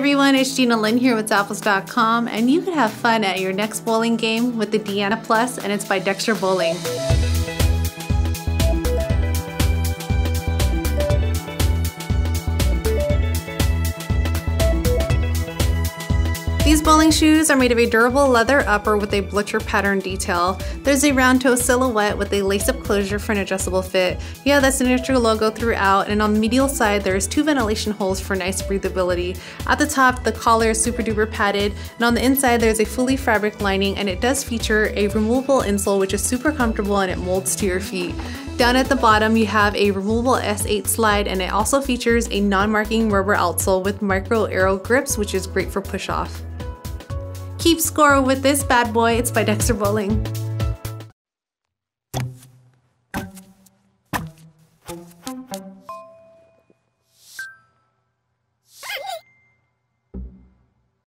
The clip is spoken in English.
everyone, it's Gina Lynn here with Zappos.com and you can have fun at your next bowling game with the Deanna Plus and it's by Dexter Bowling. These bowling shoes are made of a durable leather upper with a blucher pattern detail. There's a round toe silhouette with a lace-up closure for an adjustable fit. You have that signature logo throughout and on the medial side there's two ventilation holes for nice breathability. At the top the collar is super duper padded and on the inside there's a fully fabric lining and it does feature a removable insole which is super comfortable and it molds to your feet. Down at the bottom you have a removable S8 slide and it also features a non-marking rubber outsole with micro aero grips which is great for push off. Keep score with this bad boy. It's by Dexter Bowling.